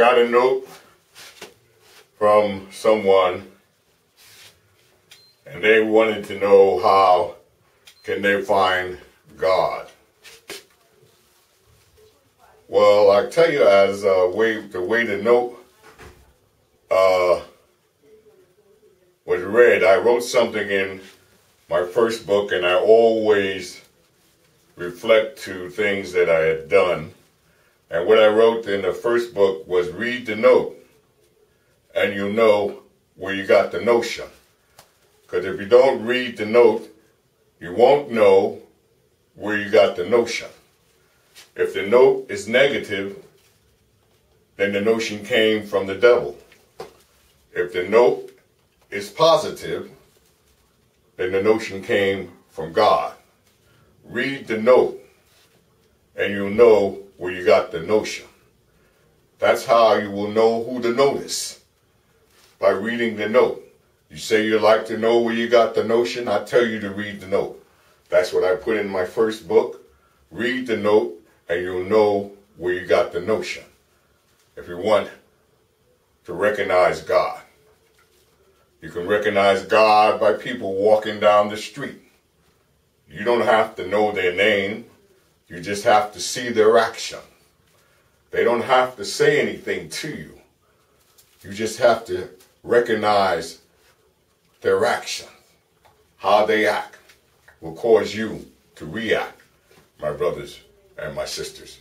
got a note from someone and they wanted to know how can they find God. Well, I tell you, as uh, way the way the note uh, was read, I wrote something in my first book, and I always reflect to things that I had done. And what I wrote in the first book was read the note, and you'll know where you got the notion. Because if you don't read the note, you won't know where you got the notion. If the note is negative, then the notion came from the devil. If the note is positive, then the notion came from God. Read the note, and you'll know where you got the notion. That's how you will know who to notice, by reading the note. You say you like to know where you got the notion, I tell you to read the note. That's what I put in my first book. Read the note, and you'll know where you got the notion. If you want to recognize God, you can recognize God by people walking down the street. You don't have to know their name, you just have to see their action. They don't have to say anything to you. You just have to recognize their action. How they act will cause you to react, my brothers and my sisters.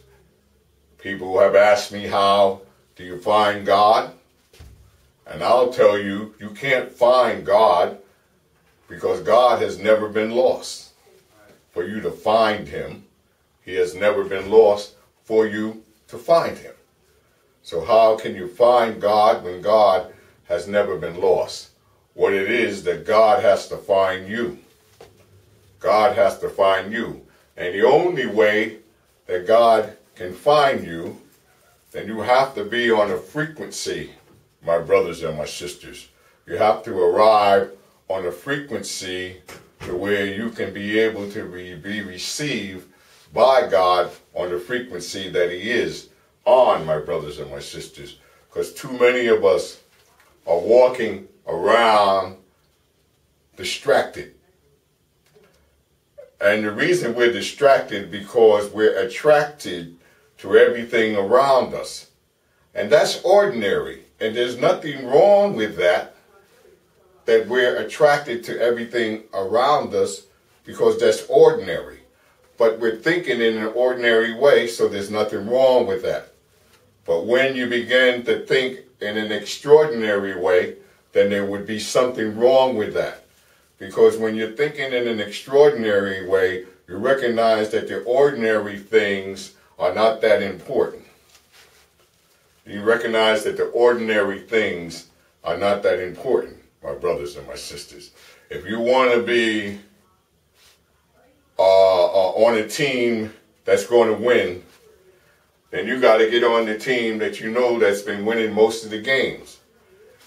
People have asked me, How do you find God? And I'll tell you, you can't find God because God has never been lost. For you to find Him, He has never been lost for you to find Him. So, how can you find God when God has never been lost? What it is that God has to find you. God has to find you. And the only way that God can find you, then you have to be on a frequency, my brothers and my sisters. You have to arrive on a frequency to where you can be able to be, received by God on the frequency that He is on, my brothers and my sisters. Because too many of us are walking around distracted and the reason we're distracted because we're attracted to everything around us. And that's ordinary. And there's nothing wrong with that, that we're attracted to everything around us because that's ordinary. But we're thinking in an ordinary way, so there's nothing wrong with that. But when you begin to think in an extraordinary way, then there would be something wrong with that. Because when you're thinking in an extraordinary way, you recognize that the ordinary things are not that important. You recognize that the ordinary things are not that important, my brothers and my sisters. If you want to be uh, uh, on a team that's going to win, then you got to get on the team that you know that's been winning most of the games.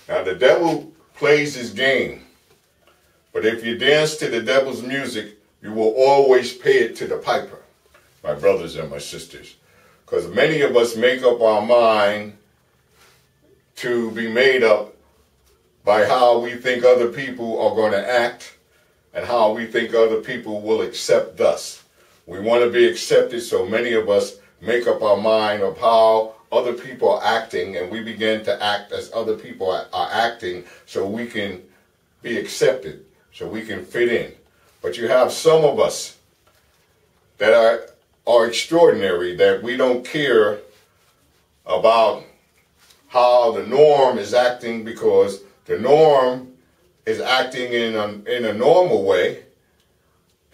Now, the devil plays his game. But if you dance to the devil's music, you will always pay it to the piper, my brothers and my sisters. Because many of us make up our mind to be made up by how we think other people are going to act and how we think other people will accept us. We want to be accepted, so many of us make up our mind of how other people are acting, and we begin to act as other people are, are acting so we can be accepted so we can fit in. But you have some of us that are, are extraordinary, that we don't care about how the norm is acting because the norm is acting in a, in a normal way.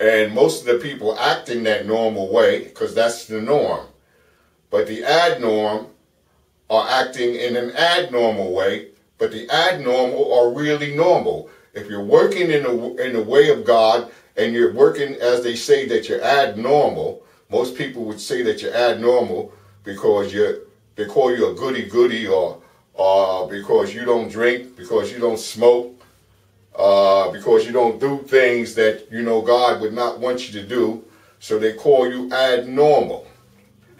And most of the people acting that normal way, because that's the norm. But the abnorm are acting in an abnormal way, but the abnormal are really normal. If you're working in the in the way of God and you're working as they say that you're abnormal, most people would say that you're abnormal because you're they call you a goody goody or uh, because you don't drink, because you don't smoke, uh, because you don't do things that you know God would not want you to do. So they call you abnormal.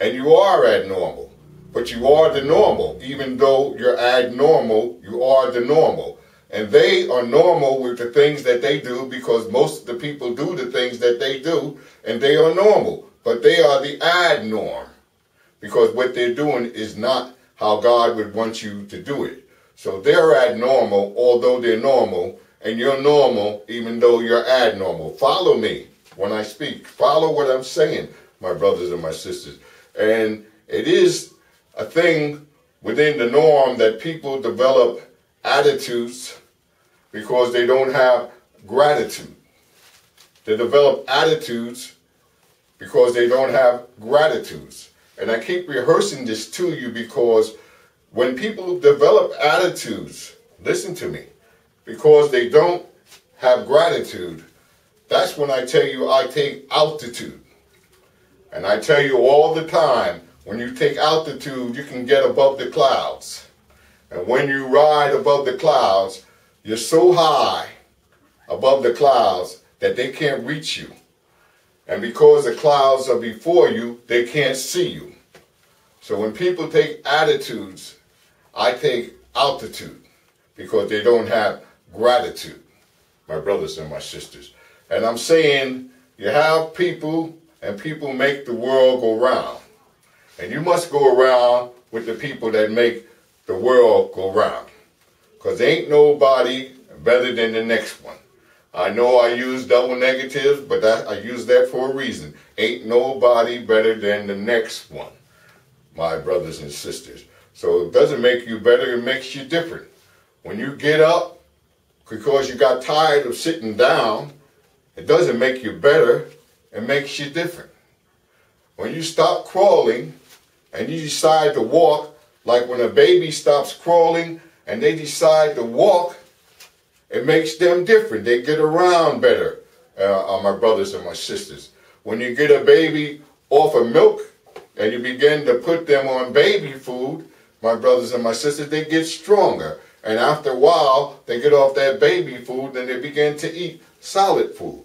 And you are abnormal. but you are the normal. Even though you're abnormal, you are the normal. And they are normal with the things that they do because most of the people do the things that they do and they are normal. But they are the ad norm because what they're doing is not how God would want you to do it. So they're abnormal, although they're normal, and you're normal, even though you're abnormal. Follow me when I speak. Follow what I'm saying, my brothers and my sisters. And it is a thing within the norm that people develop attitudes because they don't have gratitude. They develop attitudes because they don't have gratitudes. And I keep rehearsing this to you because when people develop attitudes, listen to me, because they don't have gratitude, that's when I tell you I take altitude. And I tell you all the time, when you take altitude, you can get above the clouds. And when you ride above the clouds, you're so high above the clouds that they can't reach you. And because the clouds are before you, they can't see you. So when people take attitudes, I take altitude because they don't have gratitude, my brothers and my sisters. And I'm saying you have people and people make the world go round. And you must go around with the people that make the world go round. Because ain't nobody better than the next one. I know I use double negatives, but that, I use that for a reason. Ain't nobody better than the next one, my brothers and sisters. So it doesn't make you better, it makes you different. When you get up, because you got tired of sitting down, it doesn't make you better, it makes you different. When you stop crawling and you decide to walk, like when a baby stops crawling and they decide to walk, it makes them different. They get around better, uh, my brothers and my sisters. When you get a baby off of milk and you begin to put them on baby food, my brothers and my sisters, they get stronger. And after a while, they get off that baby food and they begin to eat solid food.